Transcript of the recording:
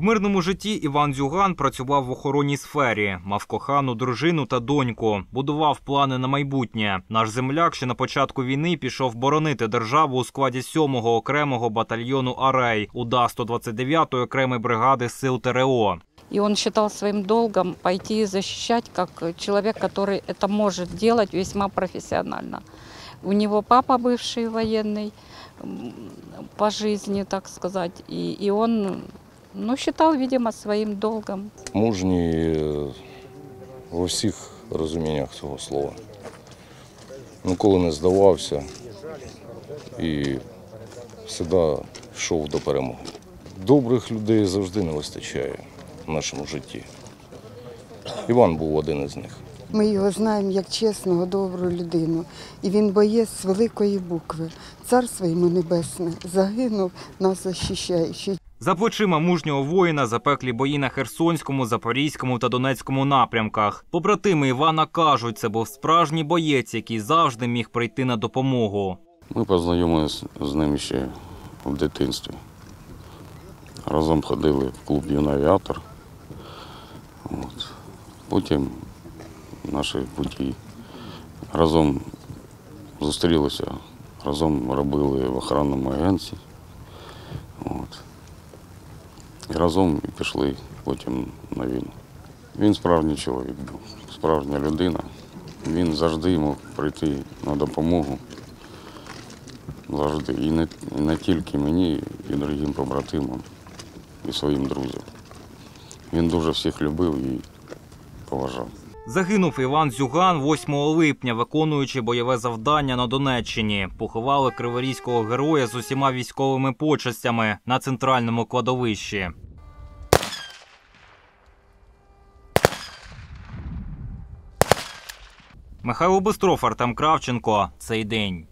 В мирному житті Іван Дзюган працював в охоронній сфері, мав кохану дружину та доньку, будував плани на майбутнє. Наш земляк ще на початку війни пішов боронити державу у складі 7-го окремого батальйону Арей УДА 129-ї окремої бригади сил ТРО. И он считал своим долгом пойти и защищать, как человек, который это может делать весьма профессионально. У него папа бывший военный м, по жизни, так сказать, и, и он ну, считал, видимо, своим долгом. мужній е, во всіх розуміннях цього слова. Ніколи не здавався і завжди йшов до перемоги. Добрих людей завжди не вистачає в нашому житті. Іван був один із них. Ми його знаємо як чесного, добру людину. І він боєць з великої букви. Царство йому небесне загинув, нас захищаючи. За плечима мужнього воїна запеклі бої на Херсонському, Запорізькому та Донецькому напрямках. Побратими Івана кажуть, це був справжній боєць, який завжди міг прийти на допомогу. Ми познайомилися з ним ще в дитинстві. Разом ходили в клуб «Юний авіатор. От. Потім наші путі разом зустрілися, разом робили в охоронному агенції. От. І разом і пішли потім на війну. Він справжній чоловік був, справжня людина. Він завжди мог прийти на допомогу завжди. І не, і не тільки мені, і другим побратимам, і своїм друзям. Він дуже всіх любив і поважав. Загинув Іван Зюган 8 липня, виконуючи бойове завдання на Донеччині. Поховали криворізького героя з усіма військовими почестями на центральному кладовищі. Михайло Бистров, Артем Кравченко. Цей день.